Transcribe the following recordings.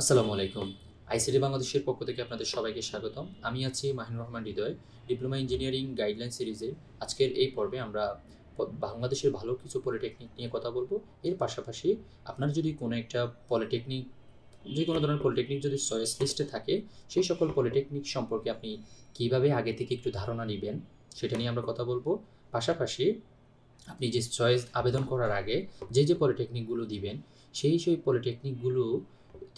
আসসালামু আলাইকুম। আইসিডি বাংলাদেশের পক্ষ থেকে আপনাদের সবাইকে স্বাগতম। আমি আছি Mahinur Rahman Hridoy, diploma engineering guideline সিরিজে আজকের এই পর্বে আমরা বাংলাদেশের ভালো কিছু পলিটেকনিক নিয়ে কথা বলব। এর পাশাপাশি আপনার যদি কোনো একটা পলিটেকনিক, যে কোনো ধরনের পলিটেকনিক যদি চয়েস লিস্টে থাকে, সেই সকল পলিটেকনিক সম্পর্কে আপনি কীভাবে আগে থেকে একটু ধারণা নেবেন, সেটা নিয়ে আমরা কথা বলব। পাশাপাশি আপনি যে চয়েস আবেদন করার আগে যে যে পলিটেকনিকগুলো দিবেন, সেই সেই পলিটেকনিকগুলোতে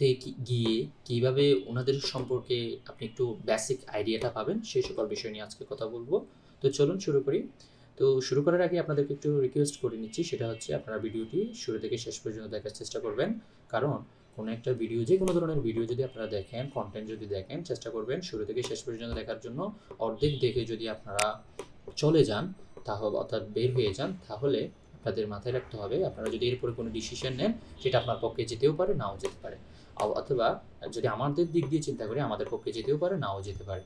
কি- গিয়ে কীভাবে ওনাদের সম্পর্কে আপনি একটু বেসিক আইডিয়াটা পাবেন, সেই সকল বিষয় নিয়ে আজকে কথা বলব। তো চলুন শুরু করি। তো শুরু করার আগে আপনাদেরকে একটু রিকোয়েস্ট করে নিচ্ছি, সেটা হচ্ছে আপনারা ভিডিওটি শুরু থেকে শেষ পর্যন্ত দেখার চেষ্টা করবেন। কারণ কোনো একটা ভিডিও যে কোনো ধরনের ভিডিও যদি আপনারা দেখেন কন্টেন্ট যদি দেখেন, চেষ্টা করবেন শুরু থেকে শেষ পর্যন্ত দেখার জন্য। অর্ধেক দেখে যদি আপনারা চলে যান তাহলে অর্থাৎ বের হয়ে যান, তাহলে আপনাদের মাথায় রাখতে হবে, আপনারা যদি এরপরে কোনো ডিসিশন নেন, সেটা আপনার পক্ষে যেতেও পারে, নাও যেতে পারে। অথবা যদি আমাদের দিক দিয়ে চিন্তা করি, আমাদের পক্ষে যেতেও পারে, নাও যেতে পারে।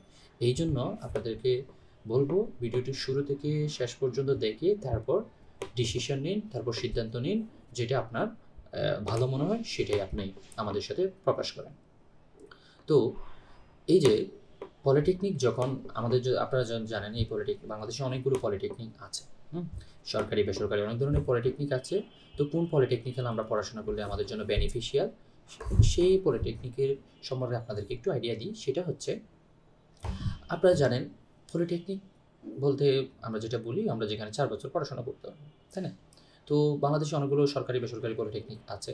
এই জন্য আপনাদেরকে বলব, ভিডিওটি শুরু থেকে শেষ পর্যন্ত দেখে তারপর ডিসিশন নিন, তারপর সিদ্ধান্ত নিন, যেটা আপনার ভালো মনে হয়, সেটাই আপনি আমাদের সাথে প্রকাশ করেন। তো এই যে পলিটেকনিক যখন আমাদের আপনারা জানেন, এই পলিটেকনিক বাংলাদেশে অনেকগুলো পলিটেকনিক আছে, হুম? সরকারি, বেসরকারি অনেক ধরনের পলিটেকনিক আছে। তো কোন পলিটেকনিক্যাল আমরা পড়াশোনা করলে আমাদের জন্য বেনিফিশিয়াল সেই পলিটেকনিকের সম্পর্কে আপনাদেরকে একটু আইডিয়া দিই, সেটা হচ্ছে, আপনারা জানেন পলিটেকনিক বলতে আমরা যেটা বলি, আমরা যেখানে চার বছর পড়াশোনা করতে হবে তাই না? তো বাংলাদেশে অনেকগুলো সরকারি বেসরকারি পলিটেকনিক আছে।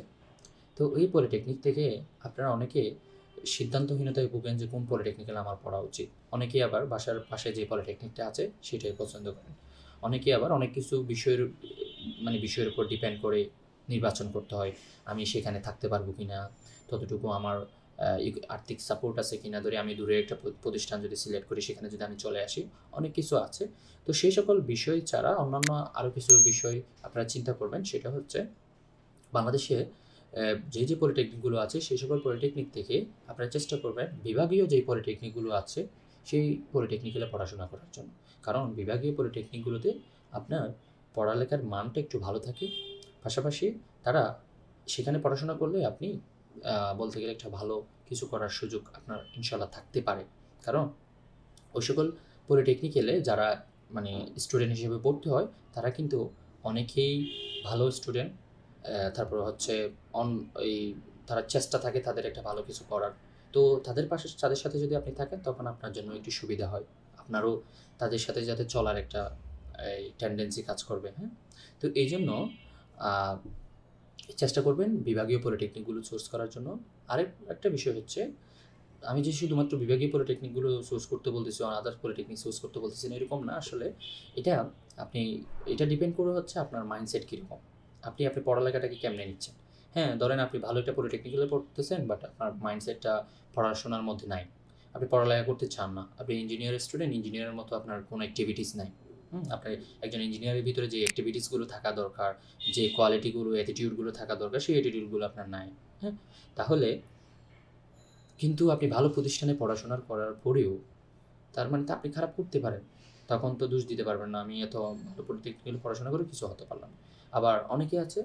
তো এই পলিটেকনিক থেকে আপনারা অনেকে সিদ্ধান্তহীনতায় ভুগেন যে কোন পলিটেকনিক্যাল আমার পড়া উচিত। অনেকেই আবার বাসার পাশে যে পলিটেকনিকটা আছে, সেটাই পছন্দ করেন। অনেকে আবার অনেক কিছু বিষয়ের মানে বিষয়ের উপর ডিপেন্ড করে নির্বাচন করতে হয়, আমি সেখানে থাকতে পারব কি না ততটুকু আমার আর্থিক সাপোর্ট আছে কিনা, ধরে আমি দূরে একটা প্রতিষ্ঠান যদি সিলেক্ট করি, সেখানে যদি আমি চলে আসি, অনেক কিছু আছে। তো সেই সকল বিষয় ছাড়া অন্যান্য আরও কিছু বিষয় আপনারা চিন্তা করবেন, সেটা হচ্ছে বাংলাদেশে যে যে পলিটেকনিকগুলো আছে, সেই সকল পলিটেকনিক থেকে আপনারা চেষ্টা করবেন বিভাগীয় যে পলিটেকনিকগুলো আছে, সেই পলিটেকনিক্যালে পড়াশোনা করার জন্য। কারণ বিভাগীয় পলিটেকনিকগুলোতে আপনার পড়ালেখার মানটা একটু ভালো থাকে পাশাপাশি তারা সেখানে পড়াশোনা করলে আপনি বলতে গেলে একটা ভালো কিছু করার সুযোগ আপনার ইনশাল্লাহ থাকতে পারে। কারণ ওই সকল পলিটেকনিক্যালে যারা মানে স্টুডেন্ট হিসেবে পড়তে হয়, তারা কিন্তু অনেকেই ভালো স্টুডেন্ট তারপর হচ্ছে অন, এই তারা চেষ্টা থাকে তাদের একটা ভালো কিছু করার। তো তাদের পাশে, তাদের সাথে যদি আপনি থাকেন, তখন আপনার জন্য একটু সুবিধা হয়। আপনারও তাদের সাথে যাতে চলার একটা, এই টেন্ডেন্সি কাজ করবে হ্যাঁ? তো এই জন্য চেষ্টা করবেন বিভাগীয় পলিটেকনিকগুলো চুজ করার জন্য। আরেক একটা বিষয় হচ্ছে, আমি যে শুধুমাত্র বিভাগীয় পলিটেকনিকগুলো চুজ করতে বলতেছি আদার পলিটেকনিক চুজ করতে বলতেছি না, এরকম না। আসলে এটা আপনি, এটা ডিপেন্ড করে হচ্ছে আপনার মাইন্ডসেট কীরকম। আপনি আপনি পড়ালেখাটাকে কেমনে নিচ্ছেন? হ্যাঁ ধরেন আপনি ভালো একটা পলিটেকনিক্যালে পড়তেছেন বাট আপনার মাইন্ডসেটটা পড়াশোনার মধ্যে নাই। আপনি পড়ালেখা করতে চান না। আপনি ইঞ্জিনিয়ার স্টুডেন্ট ইঞ্জিনিয়ারের মতো আপনার কোনো অ্যাক্টিভিটিস নাই। হুম আপনি একজন ইঞ্জিনিয়ারের ভিতরে যে অ্যাক্টিভিটিসগুলো থাকা দরকার, যে কোয়ালিটিগুলো অ্যাটিটিউডগুলো থাকা দরকার, সেই অ্যাটিটিউডগুলো আপনার নাই হ্যাঁ তাহলে কিন্তু আপনি ভালো প্রতিষ্ঠানে পড়াশোনার করার পরেও তার মানে তো আপনি খারাপ করতে পারেন তখন তো দোষ দিতে পারবেন না, আমি এত ভালো পলিটেকনিক্যালে পড়াশোনা করে কিছু হতে পারলাম। আবার অনেকে আছে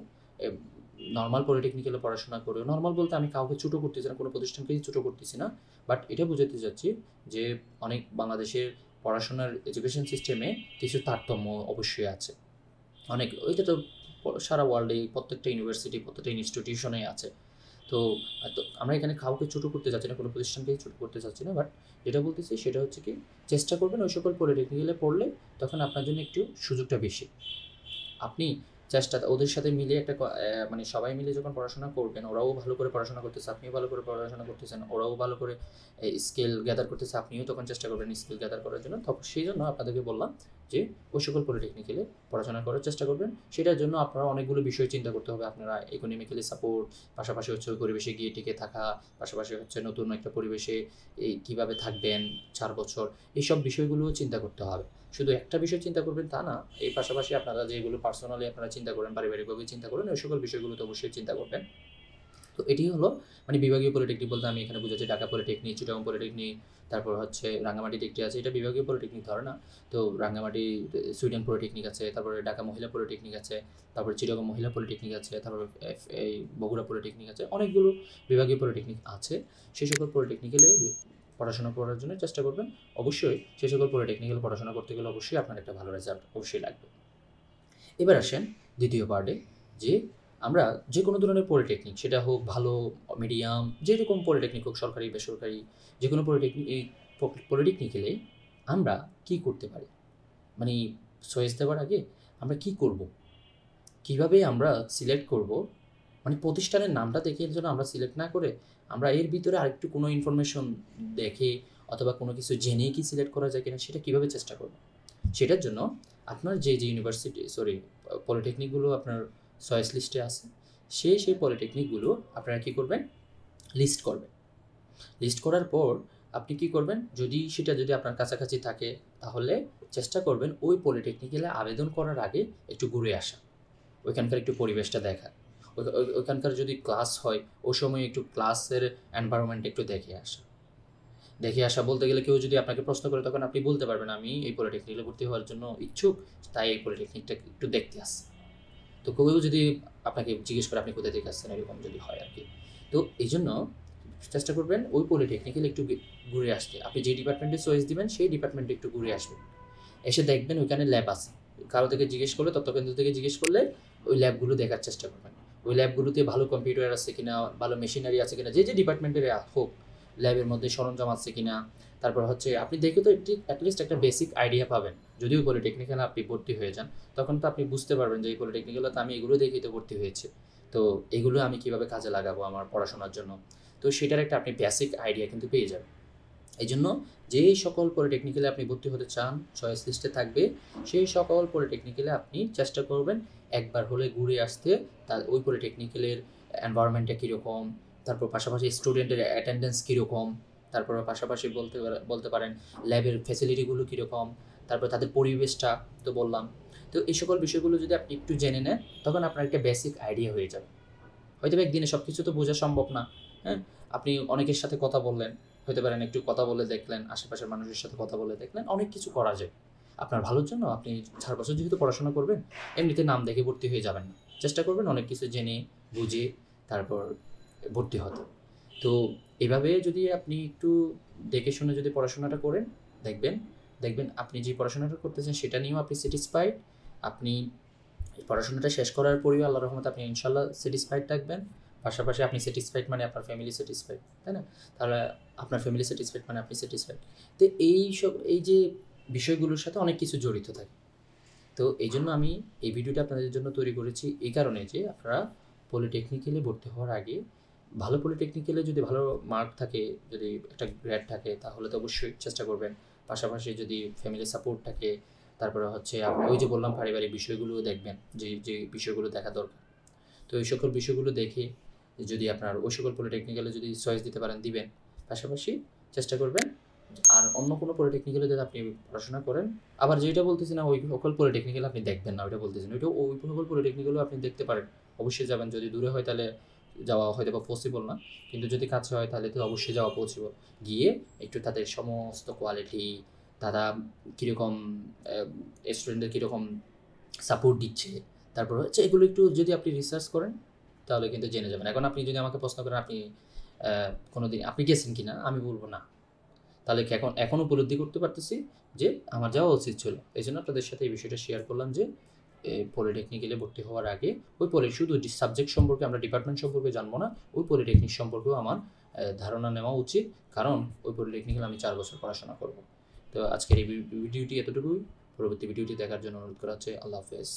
নর্মাল পলিটেকনিক্যালে পড়াশোনা করে নর্মাল বলতে আমি কাউকে ছোটো করতেছি না, কোনো প্রতিষ্ঠানকেই ছোটো করতেছি না বাট এটা বোঝাতে চাচ্ছি যে অনেক বাংলাদেশের পড়াশোনার এডুকেশন সিস্টেমে কিছু তারতম্য অবশ্যই আছে। অনেক, ওইটা তো সারা ওয়ার্ল্ডে প্রত্যেকটা ইউনিভার্সিটি প্রত্যেকটা ইনস্টিটিউশনে আছে। তো আমরা এখানে কাউকে ছোটো করতে চাচ্ছি না, কোনো প্রতিষ্ঠানকে ছোটো করতে চাচ্ছি না বাট যেটা বলতেছি সেটা হচ্ছে কি, চেষ্টা করবেন ওই সকল পলিটেকনিক্যালে পড়লে তখন আপনার জন্য একটু সুযোগটা বেশি। আপনি চেষ্টা ওদের সাথে মিলে একটা মানে সবাই মিলে যখন পড়াশোনা করবেন, ওরাও ভালো করে পড়াশোনা করতেছে, আপনিও ভালো করে পড়াশোনা করতেছেন, ওরাও ভালো করে স্কিল গ্যাদার করতেছে, আপনিও তখন চেষ্টা করবেন স্কিল গ্যাদার করার জন্য। তখন সেই জন্য আপনাদেরকে বললাম যে ওই সকল পলিটেকনিক্যালে পড়াশোনা করার চেষ্টা করবেন। সেটার জন্য আপনারা অনেকগুলো বিষয় চিন্তা করতে হবে। আপনারা ইকোনমিক্যালি সাপোর্ট পাশাপাশি হচ্ছে পরিবেশে গিয়ে টিকে থাকা, পাশাপাশি হচ্ছে নতুন একটা পরিবেশে এই কীভাবে থাকবেন চার বছর, এইসব বিষয়গুলোও চিন্তা করতে হবে। শুধু একটা বিষয় চিন্তা করবেন তা না, এই পাশাপাশি আপনারা যেগুলো পার্সোনালি আপনারা চিন্তা করেন, পারিবারিকভাবে চিন্তা করেন, ওই সকল বিষয়গুলো তো অবশ্যই চিন্তা করবেন। তো এটি হলো মানে বিভাগীয় পলিটেকনিক বলতে আমি এখানে বুঝাচ্ছি, ঢাকা পলিটেকনিক চিটাগং পলিটেকনিক তারপর হচ্ছে রাঙ্গামাটিতে একটি আছে, এটা বিভাগীয় পলিটেকনিক ধরে না। তো রাঙ্গামাটি সুইডেন পলিটেকনিক আছে, তারপরে ঢাকা মহিলা পলিটেকনিক আছে, তারপরে চিটাগং মহিলা পলিটেকনিক আছে, তারপরে এই বগুড়া পলিটেকনিক আছে, অনেকগুলো বিভাগীয় পলিটেকনিক আছে। সেই সকল পলিটেকনিক্যালে পড়াশোনা করার জন্য চেষ্টা করবেন। অবশ্যই সেই সকল পলিটেকনিক্যাল পড়াশোনা করতে গেলে অবশ্যই আপনার একটা ভালো রেজাল্ট অবশ্যই লাগবে। এবার আসেন দ্বিতীয় পার্টে যে আমরা যে কোনো ধরনের পলিটেকনিক সেটা হোক ভালো মিডিয়াম যেরকম পলিটেকনিক হোক, সরকারি, বেসরকারি যে কোনো পলিটেকনিক এই পলিটেকনিক্যালে আমরা কি করতে পারি? মানে চয়েস দেওয়ার আগে আমরা কি করব? কীভাবে আমরা সিলেক্ট করব? মানে প্রতিষ্ঠানের নামটা দেখে যেন আমরা সিলেক্ট না করে আমরা এর ভিতরে আরেকটু কোনো ইনফরমেশন দেখে অথবা কোনো কিছু জেনে কি সিলেক্ট করা যায় কিনা সেটা কীভাবে চেষ্টা করব? সেটার জন্য আপনার যে যে ইউনিভার্সিটি সরি পলিটেকনিকগুলো আপনার চয়েস লিস্টে আছে। সেই সেই পলিটেকনিকগুলো আপনারা কী করবেন? লিস্ট করবেন। লিস্ট করার পর আপনি কি করবেন? যদি সেটা যদি আপনার কাছাকাছি থাকে, তাহলে চেষ্টা করবেন ওই পলিটেকনিক্যালে আবেদন করার আগে একটু ঘুরে আসা। ওইখানকার একটু পরিবেশটা দেখা। ওই- ওই- ওইখানকার যদি ক্লাস হয় ওই সময় একটু ক্লাসের এনভায়রনমেন্ট একটু দেখে আসা। দেখে আসা বলতে গেলে কেউ যদি আপনাকে প্রশ্ন করে, তখন আপনি বলতে পারবেন, আমি এই পলিটেকনিকে ভর্তি হওয়ার জন্য ইচ্ছুক, তাই এই পলিটেকনিকটা একটু দেখতে আসছি। তো কেউ যদি আপনাকে জিজ্ঞেস করে আপনি কোথা থেকে আসছেন, এরকম যদি হয় আর কি। তো এই জন্য চেষ্টা করবেন ওই পলিটেকনিক্যাল একটু ঘুরে আসতে। আপনি যে ডিপার্টমেন্টে চয়েস দিবেন, সেই ডিপার্টমেন্টে একটু ঘুরে আসবেন। এসে দেখবেন ওইখানে ল্যাব আছে। কারও থেকে জিজ্ঞেস করলে, তত্ত্বকেন্দ্র থেকে জিজ্ঞেস করলে ওই ল্যাবগুলো দেখার চেষ্টা করবেন। ওই ল্যাবগুলোতে ভালো কম্পিউটার আছে কিনা, ভালো মেশিনারি আছে কিনা, যে যে ডিপার্টমেন্টের হোক ল্যাবের মধ্যে সরঞ্জাম আছে কিনা তারপর হচ্ছে আপনি দেখে তো একটি অ্যাটলিস্ট একটা বেসিক আইডিয়া পাবেন। যদিও পলিটেকনিক্যাল আপনি ভর্তি হয়ে যান, তখন তো আপনি বুঝতে পারবেন যে এই পলিটেকনিক্যালে তো আমি এগুলো দেখেই তো ভর্তি হয়েছে। তো এগুলো আমি কীভাবে কাজে লাগাবো আমার পড়াশোনার জন্য? তো সেটার একটা আপনি বেসিক আইডিয়া কিন্তু পেয়ে যাবেন। এই জন্য যে সকল পলিটেকনিক্যালে আপনি ভর্তি হতে চান চয়েস লিস্টে থাকবে, সেই সকল পলিটেকনিক্যালে আপনি চেষ্টা করবেন একবার হলে ঘুরে আসতে তার ওই পলিটেকনিক্যালের এনভায়রনমেন্টটা কীরকম, তারপর পাশাপাশি স্টুডেন্টের অ্যাটেন্ডেন্স কীরকম তারপর পাশাপাশি বলতে বলতে পারেন ল্যাবের ফ্যাসিলিটিগুলো কীরকম, তারপর তাদের পরিবেশটা তো বললাম। তো এই সকল বিষয়গুলো যদি আপনি একটু জেনে নেন, তখন আপনার একটা বেসিক আইডিয়া হয়ে যাবে। হয়তো একদিনে সব কিছু তো বোঝা সম্ভব না হ্যাঁ? আপনি অনেকের সাথে কথা বললেন হতে পারেন একটু কথা বলে দেখলেন, আশেপাশের মানুষের সাথে কথা বলে দেখলেন, অনেক কিছু করা যায়। আপনার ভালোর জন্য আপনি চার বছর যেহেতু পড়াশোনা করবেন, এমনিতে নাম দেখে ভর্তি হয়ে যাবেন না। চেষ্টা করবেন অনেক কিছু জেনে, বুঝে, তারপর ভর্তি হতে। তো এভাবে যদি আপনি একটু দেখে শুনে যদি পড়াশোনাটা করেন, দেখবেন দেখবেন আপনি যে পড়াশোনাটা করতেছেন সেটা নিয়েও আপনি স্যাটিসফাইড আপনি পড়াশোনাটা শেষ করার পরেও আল্লাহ রহমত আপনি ইনশাল্লাহ স্যাটিসফাইড থাকবেন। পাশাপাশি আপনি স্যাটিসফাইড মানে আপনার ফ্যামিলি স্যাটিসফাইড তাই না? তাহলে আপনার ফ্যামিলি স্যাটিসফাইড মানে আপনি স্যাটিসফাইড তো এই সব, এই যে বিষয়গুলোর সাথে অনেক কিছু জড়িত থাকে। তো এই জন্য আমি এই ভিডিওটা আপনাদের জন্য তৈরি করেছি এই কারণে যে আপনারা পলিটেকনিক্যালে ভর্তি হওয়ার আগে ভালো পলিটেকনিক্যালে যদি ভালো মার্ক থাকে, যদি একটা গ্রেড থাকে, তাহলে তো অবশ্যই চেষ্টা করবেন। পাশাপাশি যদি ফ্যামিলি সাপোর্ট থাকে, তারপরে হচ্ছে ওই যে বললাম পারিবারিক বিষয়গুলো দেখবেন, যে যে বিষয়গুলো দেখা দরকার। তো এই সকল বিষয়গুলো দেখে যদি আপনার ওই সকল পলিটেকনিক্যালে যদি চয়েস দিতে পারেন, দিবেন। পাশাপাশি চেষ্টা করবেন, আর অন্য কোনো পলিটেকনিক্যালে যদি আপনি পড়াশোনা করেন, আবার যেটা বলতেছি না, ওই সকল পলিটেকনিক্যাল আপনি দেখবেন না, ওইটা বলতেছি না। ওইটা ওই সকল পলিটেকনিক্যালও আপনি দেখতে পারেন। অবশ্যই যাবেন, যদি দূরে হয় তাহলে যাওয়া হয়তো বা পসিবল না। কিন্তু যদি কাছে হয়, তাহলে তো অবশ্যই যাওয়া পসিবল গিয়ে একটু তাদের সমস্ত কোয়ালিটি তারা কীরকম স্টুডেন্টদের কীরকম সাপোর্ট দিচ্ছে, তারপর হচ্ছে এগুলো একটু যদি আপনি রিসার্চ করেন, তাহলে কিন্তু জেনে যাবেন। এখন আপনি যদি আমাকে প্রশ্ন করেন, আপনি কোনো দিন আপনি গেছেন কি না আমি বলব না। তাহলে এখন এখন উপলব্ধি করতে পারতেছি যে আমার যাওয়া উচিত ছিল। এই জন্য আপনাদের সাথে এই বিষয়টা শেয়ার করলাম যে পলিটেকনিক্যালে ভর্তি হওয়ার আগে, ওই পলি শুধু সাবজেক্ট সম্পর্কে আমরা ডিপার্টমেন্ট সম্পর্কে জানব না, ওই পলিটেকনিক সম্পর্কেও আমার ধারণা নেওয়া উচিত। কারণ ওই পলিটেকনিক্যাল আমি চার বছর পড়াশোনা করব। তো আজকের এই ভিডিওটি এতটুকুই। পরবর্তী ভিডিওটি দেখার জন্য অনুরোধ করা হচ্ছে। আল্লাহ হাফেজ।